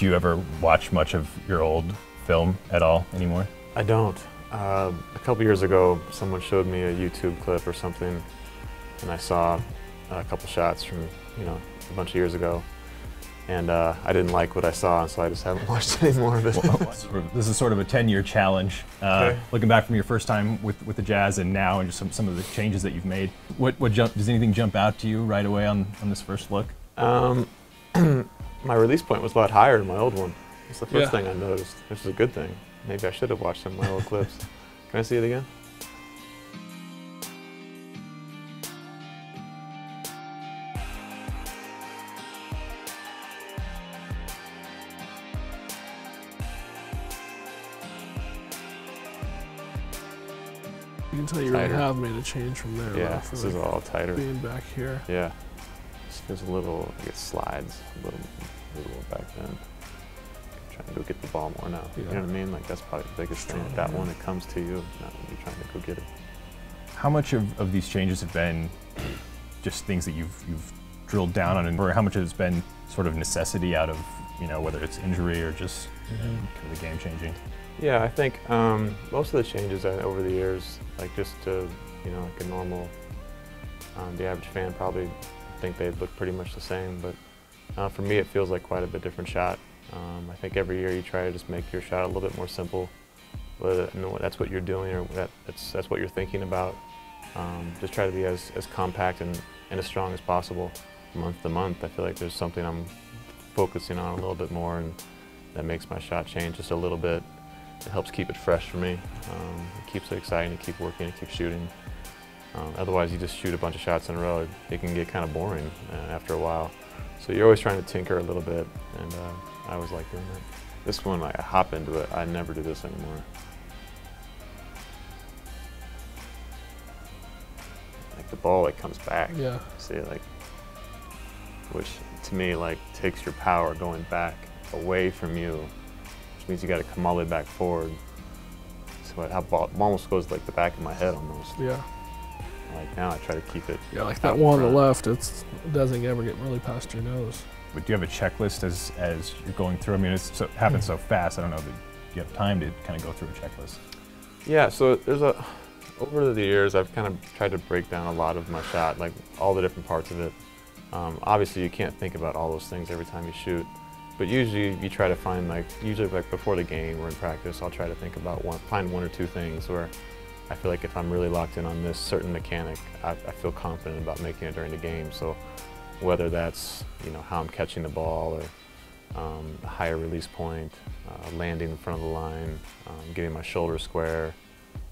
Do you ever watch much of your old film at all anymore? I don't. Uh, a couple years ago, someone showed me a YouTube clip or something, and I saw a couple shots from, you know, a bunch of years ago. And uh, I didn't like what I saw, so I just haven't watched any more of it. this is sort of a 10-year challenge. Uh, Okay. Looking back from your first time with, with the Jazz and now, and just some, some of the changes that you've made, what, what jump, does anything jump out to you right away on, on this first look? Um, my release point was a lot higher than my old one. It's the first Yeah. thing I noticed, which is a good thing. Maybe I should have watched some of my old clips. Can I see it again? You can tell you really have made a change from there. Yeah, this is like all tighter. being back here. Yeah. Just feels a little, I guess slides a little, a little back then. Trying to go get the ball more now. You know what I mean? Like that's probably the biggest thing. Strong, That yeah. one, it comes to you, not when you're trying to go get it. How much of, of these changes have been just things that you've, you've drilled down on, and or how much has been sort of necessity out of, you know, whether it's injury or just kind of the game changing? Yeah, I think um, most of the changes over the years, like just to, you know, like a normal, um, the average fan probably think they look pretty much the same, but uh, for me it feels like quite a bit different shot. Um, I think every year you try to just make your shot a little bit more simple, that's what you're doing or that, that's, that's what you're thinking about. Um, just try to be as, as compact and, and as strong as possible month to month. I feel like there's something I'm focusing on a little bit more and that makes my shot change just a little bit. It helps keep it fresh for me. Um, it keeps it exciting to keep working and keep shooting. Um, otherwise, you just shoot a bunch of shots in a row. It can get kind of boring uh, after a while. So you're always trying to tinker a little bit, and uh, I always like doing that. This one, like, I hop into it. I never do this anymore. Like the ball, like comes back. Yeah. See, like, which to me, like, takes your power going back away from you, which means you got to come all the way back forward. So it, how ball, it almost goes like the back of my head almost. Yeah. Like now, I try to keep it. Yeah, like that in one on the left, it doesn't ever get really past your nose. But do you have a checklist as, as you're going through? I mean, it's so, happens so fast. I don't know that you have time to kind of go through a checklist. Yeah, so there's a over the years I've kind of tried to break down a lot of my shot, like all the different parts of it. Um, obviously, you can't think about all those things every time you shoot, but usually you try to find like usually like before the game or in practice, I'll try to think about one, find one or two things where I feel like if I'm really locked in on this certain mechanic, I, I feel confident about making it during the game. So whether that's you know how I'm catching the ball or um, a higher release point, uh, landing in front of the line, um, getting my shoulder square,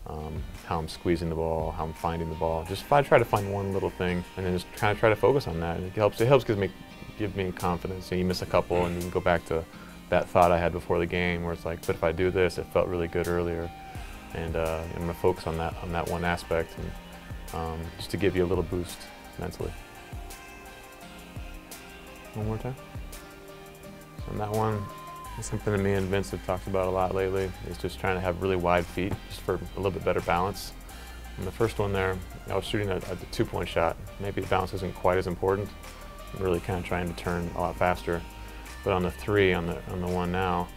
um, how I'm squeezing the ball, how I'm finding the ball. Just if I try to find one little thing and then just kind of try to focus on that. And it helps. It helps give me give me confidence. And you miss a couple and you can go back to that thought I had before the game where it's like, but if I do this, it felt really good earlier. And uh, I'm gonna focus on that on that one aspect and um, just to give you a little boost mentally. One more time. So on that one, something that me and Vince have talked about a lot lately, is just trying to have really wide feet, just for a little bit better balance. And the first one there, I was shooting a, a two-point shot. Maybe the balance isn't quite as important. I'm really kind of trying to turn a lot faster. But on the three, on the on the one now,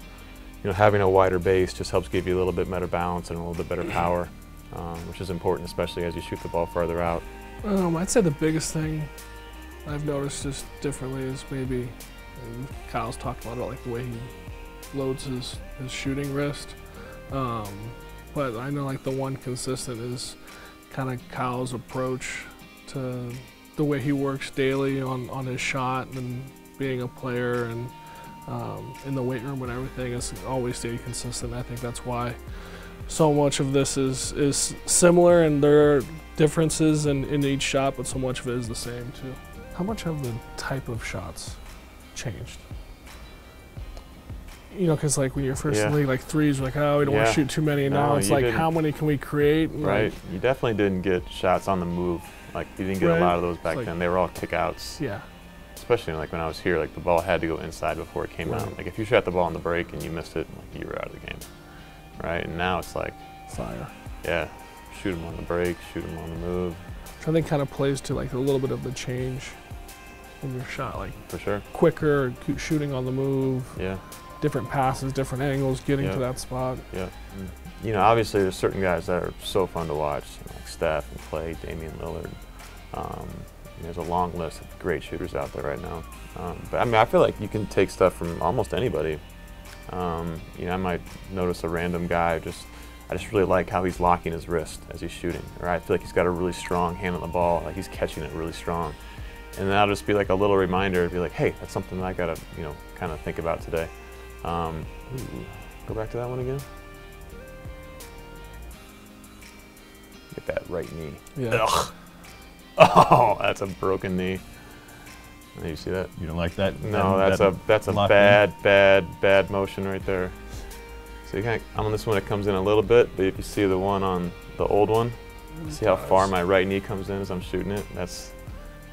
you know, having a wider base just helps give you a little bit better balance and a little bit better power, um, which is important, especially as you shoot the ball farther out. Um, I'd say the biggest thing I've noticed just differently is maybe and Kyle's talked about it, like the way he loads his, his shooting wrist. Um, but I know like the one consistent is kind of Kyle's approach to the way he works daily on, on his shot and being a player and um, in the weight room and everything has always stayed consistent. I think that's why so much of this is is similar and there are differences in, in each shot, but so much of it is the same too. How much have the type of shots changed? You know, because like when you're first in the league, like threes, like, oh, we don't want to shoot too many. And now it's like, how many can we create? And, like, Right. You definitely didn't get shots on the move. Like you didn't get Right. a lot of those back like- then. They were all kickouts. yeah. Especially like when I was here, like the ball had to go inside before it came Right. out. Like if you shot the ball on the break and you missed it, like you were out of the game. Right. And now it's like, Fire. yeah, shoot them on the break, shoot them on the move. Which I think kind of plays to like a little bit of the change in your shot, like for sure. quicker shooting on the move, Yeah, different passes, different angles, getting Yeah. to that spot. yeah. You know, obviously there's certain guys that are so fun to watch, you know, like Steph and Clay, Damian Lillard. Um, and there's a long list of great shooters out there right now. Um, but I mean, I feel like you can take stuff from almost anybody. Um, you know, I might notice a random guy just. I just really like how he's locking his wrist as he's shooting. Or I feel like he's got a really strong hand on the ball, like he's catching it really strong. And that'll just be like a little reminder to be like, hey, that's something that I gotta, you know, kind of think about today. Um, ooh, go back to that one again. Get that right knee. Yeah. Ugh. Oh, that's a broken knee. You see that? You don't like that? No, that- that's that a that's a lock knee? bad, bad, bad motion right there. So you kind of, on this one it comes in a little bit, but if you see the one on the old one, see how far my right knee comes in as I'm shooting it. That's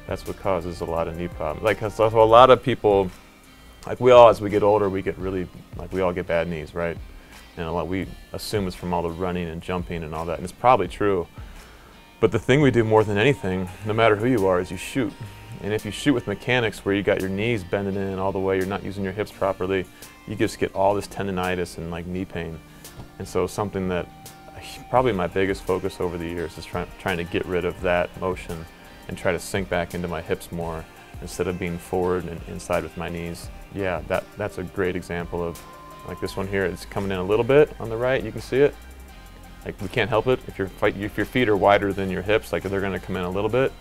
that's what causes a lot of knee problems. Like so a lot of people, like we all as we get older, we get really like we all get bad knees, right? And a lot we assume it's from all the running and jumping and all that, and it's probably true. But the thing we do more than anything, no matter who you are, is you shoot. And if you shoot with mechanics where you got your knees bending in all the way, you're not using your hips properly, you just get all this tendonitis and like knee pain. And so something that probably my biggest focus over the years is trying trying to get rid of that motion and try to sink back into my hips more instead of being forward and inside with my knees. Yeah, that that's a great example of like this one here. It's coming in a little bit on the right. You can see it. Like we can't help it if your fight if your feet are wider than your hips, like they're going to come in a little bit.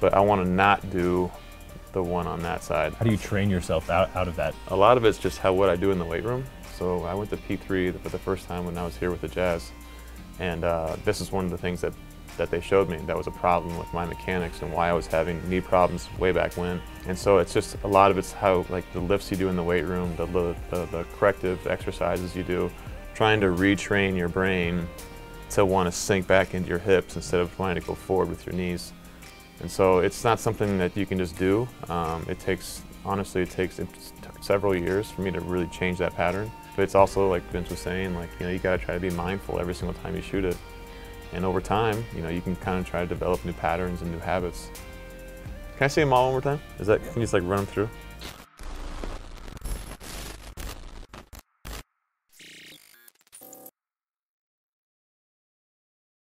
But I want to not do the one on that side. How do you train yourself out, out of that? A lot of it's just how what I do in the weight room. So I went to P3 for the first time when I was here with the Jazz, and uh, this is one of the things that that they showed me that was a problem with my mechanics and why I was having knee problems way back when. And so it's just a lot of it's how like the lifts you do in the weight room, the the, the, the corrective exercises you do, trying to retrain your brain to want to sink back into your hips instead of wanting to go forward with your knees. And so it's not something that you can just do. Um, it takes, honestly, it takes several years for me to really change that pattern. But it's also, like Vince was saying, like, you know, you gotta try to be mindful every single time you shoot it. And over time, you know, you can kind of try to develop new patterns and new habits. Can I see them all one more time? Is that, can you just like run them through?